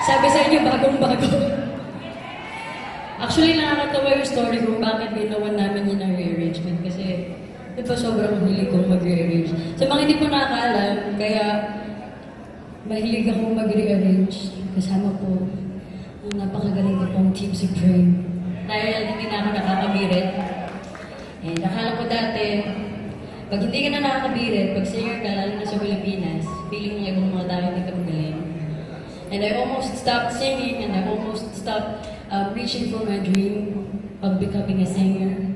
Sabi sa inyo, bagong-bago. Actually, nakakatawa yung story kung bakit ginawa namin yun ang rearrangement. Kasi, di ba sobrang hilig kong mag-rearrange. Sa mga hindi ko nakakaalam, kaya mahilig akong mag-rearrange. Kasama po ang napakagaling ko pong Team Supreme. Dahil hindi na ako nakakabirit. And akala ko dati, pag hindi ka na nakakabirit, pag singer ka, lalo na sa Pilipinas, feeling mo ibang mga tao hindi ka magaling. And I almost stopped singing and I almost stopped uh, reaching for my dream of becoming a singer.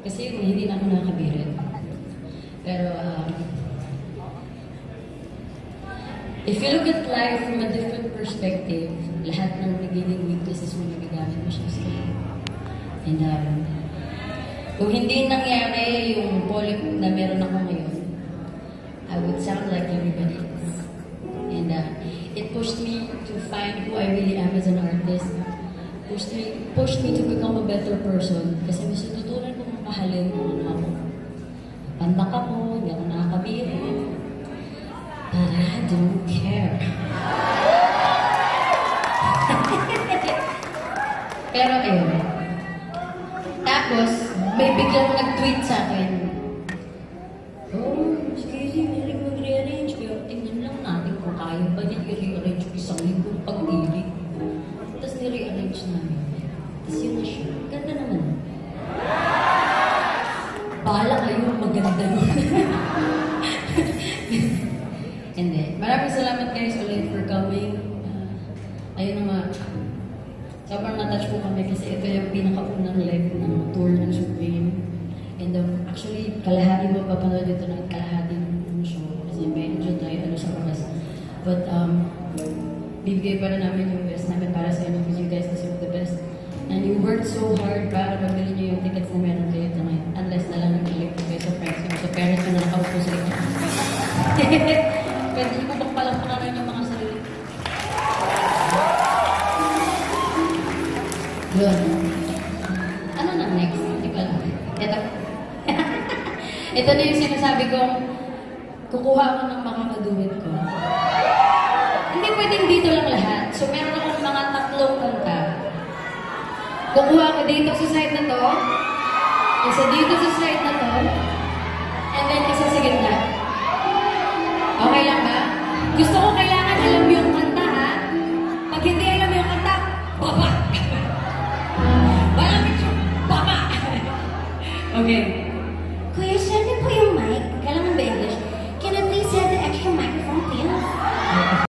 Kasi hindi na ako nakakabirit. Pero, um, if you look at life from a different perspective, lahat ng nagiging weaknesses mo nagagamit mo siya sa And um, kung hindi nangyari pushed me to find who I really am as an artist. Pushed me, pushed me to become a better person. Kasi mas natutunan ko mahalin kung ano ako. Pandak ako, hindi ako nakakabiri. But I don't care. Pero ayun. Tapos, may biglang nag-tweet sa akin. Natin kung kaya ba niya i-rearrange yung isang linggong pag-ibig. Tapos ni-rearrange namin. Tapos yun na siya. Ganda naman. Bahala kayo, maganda yun. Hindi. Maraming salamat guys ulit for coming. Uh, ayun nga. Sobrang na-touch po kami kasi ito yung pinakaunang leg ng tour ng Supreme. And um, actually, kalahati mo papanood ito ng kalahati But um, bibigay pa rin namin yung best namin para sa inyo because you guys deserve the best. And you worked so hard para mabili niyo yung tickets na meron kayo tonight. Unless na lang nag-elect kayo sa friends nyo, sa parents nyo na nakaupo sa inyo. Pwede niyo bang palampakan yung mga sarili? Yun. Ano na next? Hindi ko. Ito. Ito na yung sinasabi ko, kukuha ako ng mga kaduwit ko. Hindi pwedeng dito lang lahat. So meron akong mga tatlong kanta. Kukuha ako dito sa side na to, isa dito sa side na to, and then isa sa gitna. Okay lang ba? Gusto ko kailangan alam yung kanta, ha? Pag hindi alam yung kanta, baba! Walang video, baba! okay. Kuya, share niyo po yung mic. Kailangan